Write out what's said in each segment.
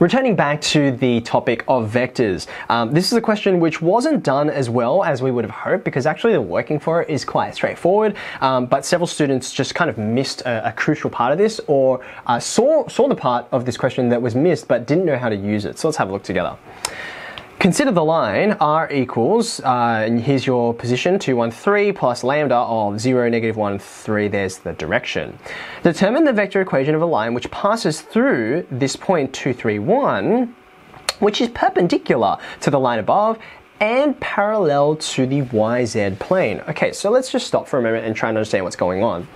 Returning back to the topic of vectors, um, this is a question which wasn't done as well as we would have hoped because actually the working for it is quite straightforward, um, but several students just kind of missed a, a crucial part of this or uh, saw, saw the part of this question that was missed but didn't know how to use it. So let's have a look together. Consider the line r equals, uh, and here's your position 2, 1, 3 plus lambda of 0, negative 1, 3, there's the direction. Determine the vector equation of a line which passes through this point 2, 3, 1, which is perpendicular to the line above and parallel to the YZ plane. Okay, so let's just stop for a moment and try and understand what's going on.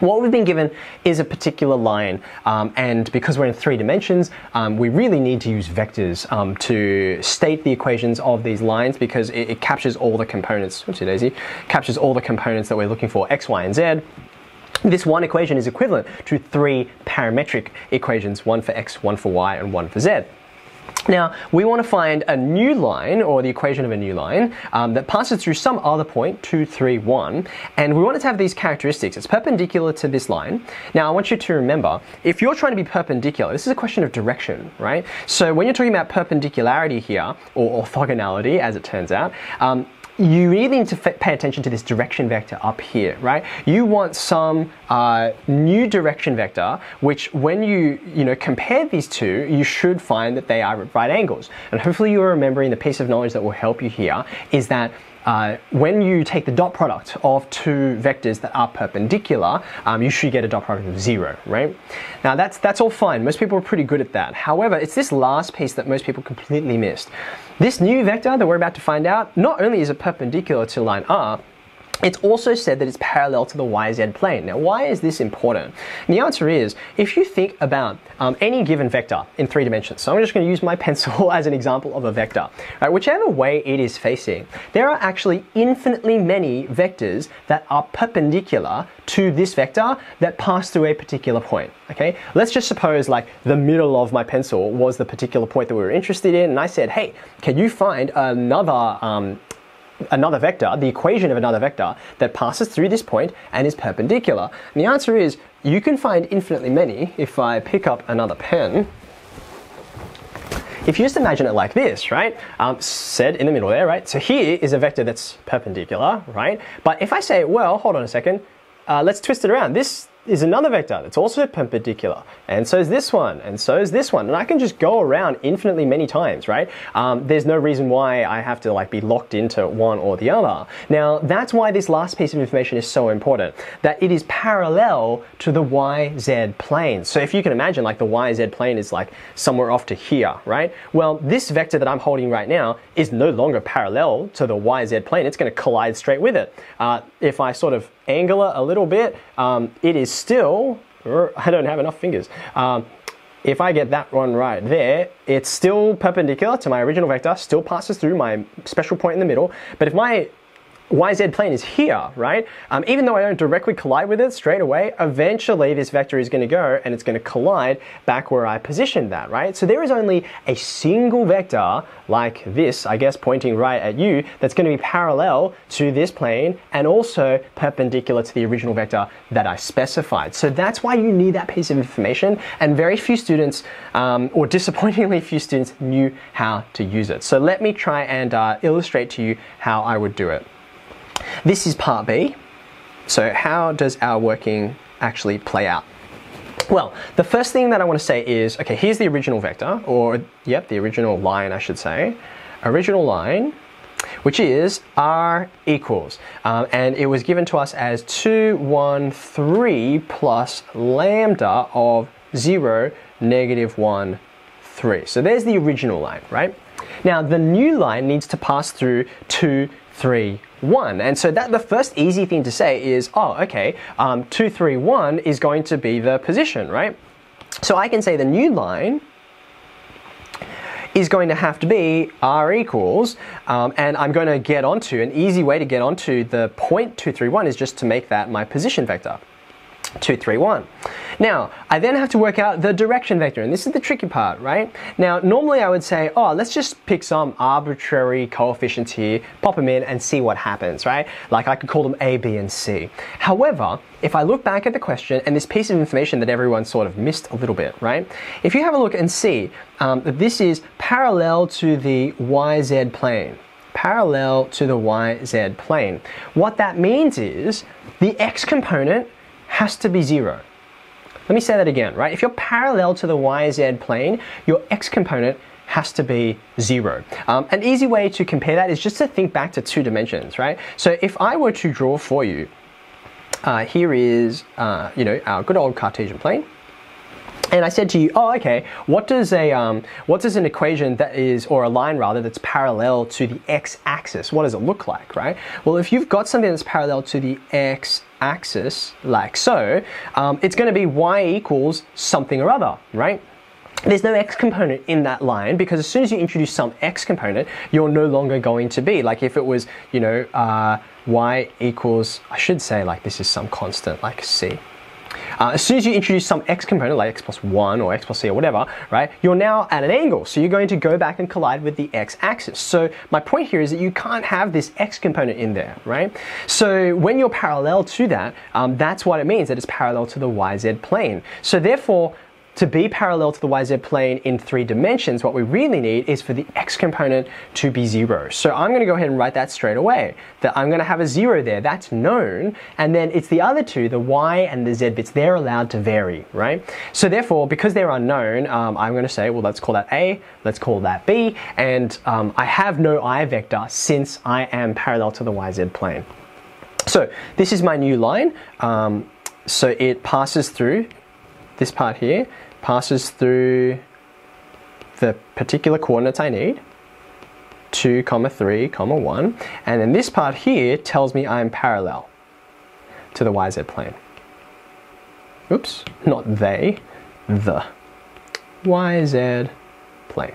What we've been given is a particular line, um, and because we're in three dimensions, um, we really need to use vectors um, to state the equations of these lines because it, it captures all the components, which daisy, captures all the components that we're looking for, x, y, and z. This one equation is equivalent to three parametric equations, one for x, one for y, and one for z. Now, we want to find a new line, or the equation of a new line, um, that passes through some other point, 2, 3, 1, and we want it to have these characteristics. It's perpendicular to this line. Now, I want you to remember, if you're trying to be perpendicular, this is a question of direction, right? So when you're talking about perpendicularity here, or orthogonality, as it turns out, um, you really need to pay attention to this direction vector up here, right? You want some uh, new direction vector, which when you, you know, compare these two, you should find that they are at right angles. And hopefully you're remembering the piece of knowledge that will help you here is that uh, when you take the dot product of two vectors that are perpendicular, um, you should get a dot product of zero, right? Now that's, that's all fine. Most people are pretty good at that. However, it's this last piece that most people completely missed. This new vector that we're about to find out, not only is it perpendicular to line R, it's also said that it's parallel to the YZ plane. Now, why is this important? And the answer is, if you think about um, any given vector in three dimensions, so I'm just going to use my pencil as an example of a vector, right, whichever way it is facing, there are actually infinitely many vectors that are perpendicular to this vector that pass through a particular point. Okay, let's just suppose like the middle of my pencil was the particular point that we were interested in, and I said, hey, can you find another um, another vector, the equation of another vector that passes through this point and is perpendicular? And the answer is you can find infinitely many if I pick up another pen. If you just imagine it like this, right? Um, said in the middle there, right? So here is a vector that's perpendicular, right? But if I say, well, hold on a second, uh, let's twist it around. This is another vector that's also perpendicular, and so is this one, and so is this one, and I can just go around infinitely many times, right? Um, there's no reason why I have to like be locked into one or the other. Now, that's why this last piece of information is so important, that it is parallel to the YZ plane. So if you can imagine like the YZ plane is like somewhere off to here, right? Well, this vector that I'm holding right now is no longer parallel to the YZ plane. It's going to collide straight with it. Uh, if I sort of it a little bit, um, it is still, I don't have enough fingers. Um, if I get that one right there, it's still perpendicular to my original vector, still passes through my special point in the middle. But if my YZ plane is here, right? Um, even though I don't directly collide with it straight away, eventually this vector is going to go and it's going to collide back where I positioned that, right? So there is only a single vector like this, I guess, pointing right at you, that's going to be parallel to this plane and also perpendicular to the original vector that I specified. So that's why you need that piece of information and very few students, um, or disappointingly few students, knew how to use it. So let me try and uh, illustrate to you how I would do it. This is part B. So how does our working actually play out? Well, the first thing that I want to say is, okay, here's the original vector, or yep, the original line I should say. Original line, which is r equals, um, and it was given to us as 2, 1, 3 plus lambda of 0, negative 1, 3. So there's the original line, right? Now the new line needs to pass through 2, 3, 1. And so that the first easy thing to say is, oh, okay, um, 2, 3, 1 is going to be the position, right? So I can say the new line is going to have to be r equals, um, and I'm going to get onto, an easy way to get onto the point 231 is just to make that my position vector. 2, 3, 1. Now, I then have to work out the direction vector, and this is the tricky part, right? Now, normally I would say, oh, let's just pick some arbitrary coefficients here, pop them in, and see what happens, right? Like I could call them A, B, and C. However, if I look back at the question and this piece of information that everyone sort of missed a little bit, right? If you have a look and see um, that this is parallel to the YZ plane, parallel to the YZ plane, what that means is the X component has to be zero. Let me say that again, right? If you're parallel to the YZ plane, your X component has to be zero. Um, an easy way to compare that is just to think back to two dimensions, right? So if I were to draw for you, uh, here is, uh, you know, our good old Cartesian plane. And I said to you, oh, okay, what does a um, what does an equation that is, or a line rather, that's parallel to the x-axis, what does it look like, right? Well, if you've got something that's parallel to the x-axis, like so, um, it's going to be y equals something or other, right? there's no x component in that line because as soon as you introduce some x component, you're no longer going to be like if it was, you know, uh, y equals, I should say like this is some constant like c. Uh, as soon as you introduce some x component, like x plus 1 or x plus c or whatever, right, you're now at an angle. So you're going to go back and collide with the x axis. So my point here is that you can't have this x component in there, right? So when you're parallel to that, um, that's what it means, that it's parallel to the yz plane. So therefore, to be parallel to the YZ plane in three dimensions, what we really need is for the X component to be zero. So I'm gonna go ahead and write that straight away, that I'm gonna have a zero there, that's known, and then it's the other two, the Y and the Z bits, they're allowed to vary, right? So therefore, because they're unknown, um, I'm gonna say, well, let's call that A, let's call that B, and um, I have no I vector since I am parallel to the YZ plane. So this is my new line. Um, so it passes through this part here, passes through the particular coordinates I need, 2 comma 3 comma 1 and then this part here tells me I'm parallel to the YZ plane. Oops, not they, the YZ plane.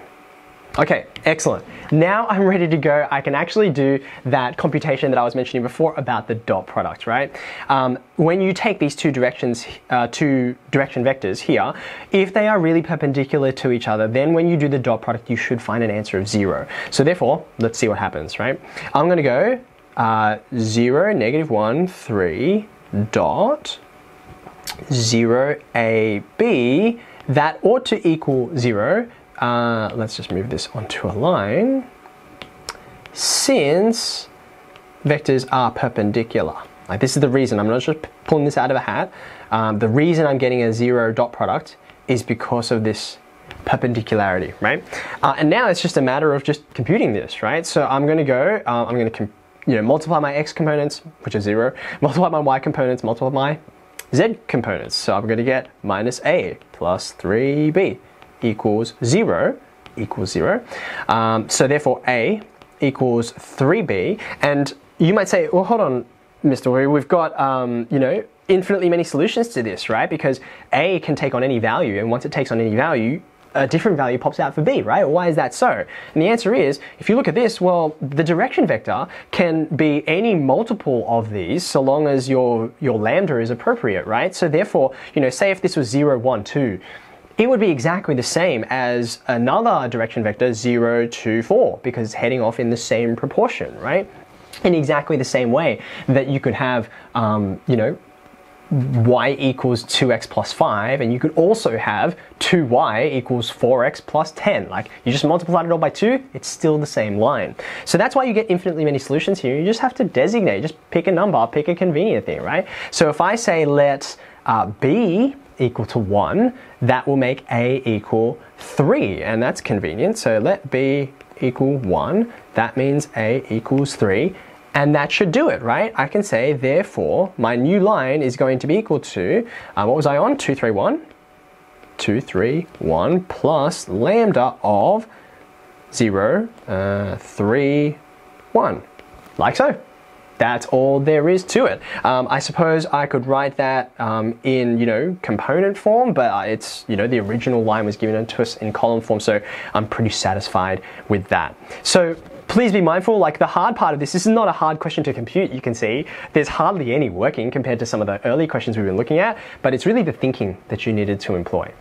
Okay, excellent. Now I'm ready to go. I can actually do that computation that I was mentioning before about the dot product, right? Um, when you take these two directions, uh, two direction vectors here, if they are really perpendicular to each other, then when you do the dot product, you should find an answer of zero. So therefore, let's see what happens, right? I'm gonna go uh, zero, negative one, three, dot, zero, A, B, that ought to equal zero uh, let's just move this onto a line. Since vectors are perpendicular. Like this is the reason, I'm not just pulling this out of a hat. Um, the reason I'm getting a zero dot product is because of this perpendicularity, right? Uh, and now it's just a matter of just computing this, right? So I'm going to go, uh, I'm going to you know, multiply my x components, which is zero, multiply my y components, multiply my z components. So I'm going to get minus a plus 3b equals 0 equals 0. Um, so therefore A equals 3B. And you might say, well, hold on, Mr. Woo, we've got, um, you know, infinitely many solutions to this, right? Because A can take on any value, and once it takes on any value, a different value pops out for B, right? Why is that so? And the answer is, if you look at this, well, the direction vector can be any multiple of these so long as your, your lambda is appropriate, right? So therefore, you know, say if this was 0, 1, 2, it would be exactly the same as another direction vector 0, 2, 4 because it's heading off in the same proportion, right? In exactly the same way that you could have, um, you know, y equals 2x plus 5 and you could also have 2y equals 4x plus 10 like you just multiplied it all by 2 it's still the same line. So that's why you get infinitely many solutions here. You just have to designate. Just pick a number pick a convenient thing right? So if I say let uh, b equal to 1, that will make A equal 3, and that's convenient. So let B equal 1, that means A equals 3, and that should do it, right? I can say, therefore, my new line is going to be equal to, uh, what was I on? 2, 3, 1? 2, 3, 1 plus lambda of 0, uh, 3, 1, like so that's all there is to it. Um, I suppose I could write that um, in, you know, component form, but uh, it's, you know, the original line was given to us in column form, so I'm pretty satisfied with that. So please be mindful, like the hard part of this, this is not a hard question to compute, you can see. There's hardly any working compared to some of the early questions we've been looking at, but it's really the thinking that you needed to employ.